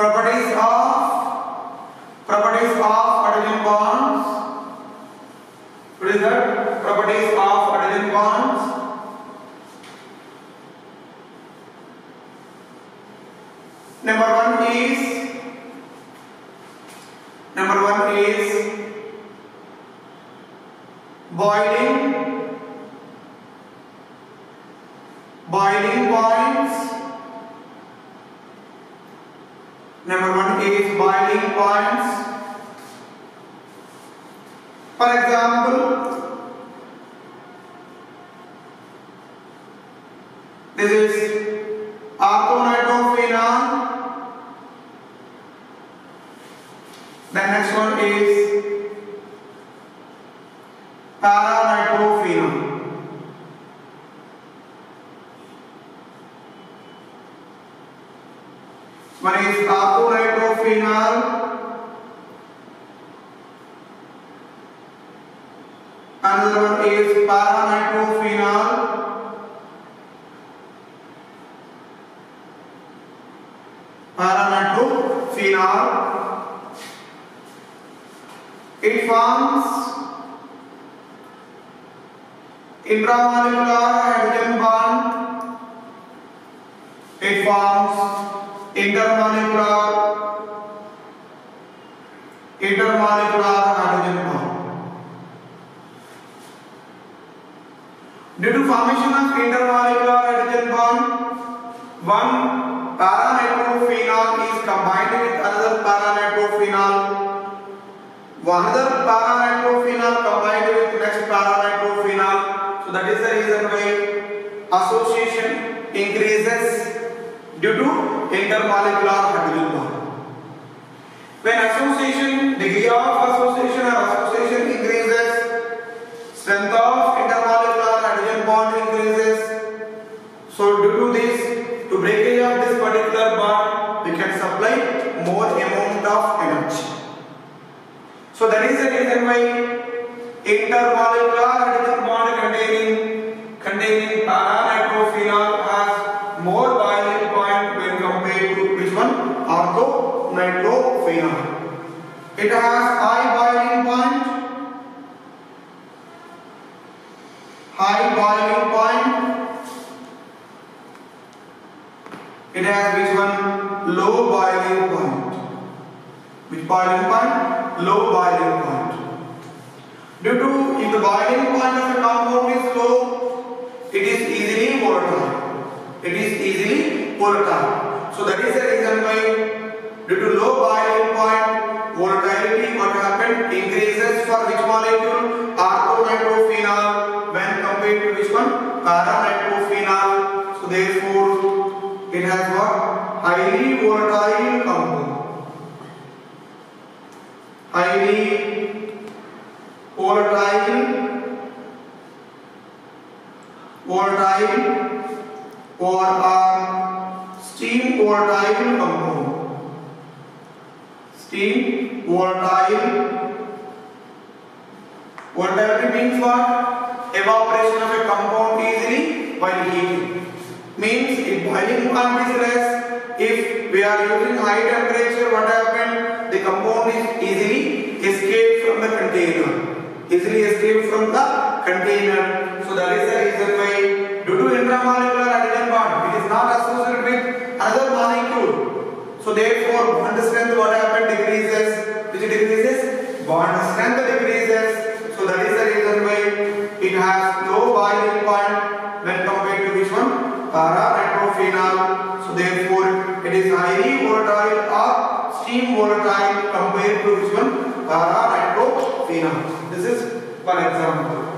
properties of properties of hydrogen bonds. What is that? Properties of hydrogen bonds. Number 1 is number 1 is boiling boiling points number 1 is boiling points. For example this is orthonitrophenol the next one is paranitrophenol one is orthonitrophenol another one is paranitrophenol paranitrophenol it forms intramolecular hydrogen bond it forms intermolecular metre वाले hydrogen bond to formation of intermolecular hydrogen bond one paranitrophenol is combined with another paranitrophenol one other paranitrophenol combined with next paranitrophenol so that is the reason why association increases due to intermolecular hydrogen that is the reason why intermolecular hydrogen bond containing containing paranitrophenol has more boiling point when compared to which one? Orthonitrophenol. It has high boiling point, high boiling point. It has which one? Low boiling point. Which boiling point? Low boiling point. Due to if the boiling point of a compound is low, it is easily volatile. It is easily volatile. So that is the reason why due to low boiling point, volatility what happened increases for which molecule? Orthonitrophenol when compared to which one? Paranitrophenol. So therefore it has what? Highly volatile compound. Highly volatile volatile or are steam volatile compound steam volatile volatility means what evaporation of a compound easily while heating means if boiling point is less if we are using high temperature what happened the compound is easily escaped from the container easily escape from the container. So that is the reason why due to intramolecular hydrogen bond, it is not associated with another molecule. So therefore bond strength what happened decreases. Which decreases? Bond strength decreases. So that is the reason why it has low boiling point when compared to which one? Paranitrophenol. So therefore is highly volatile or steam volatile compared to which one? Para nitrophenol. This is one example.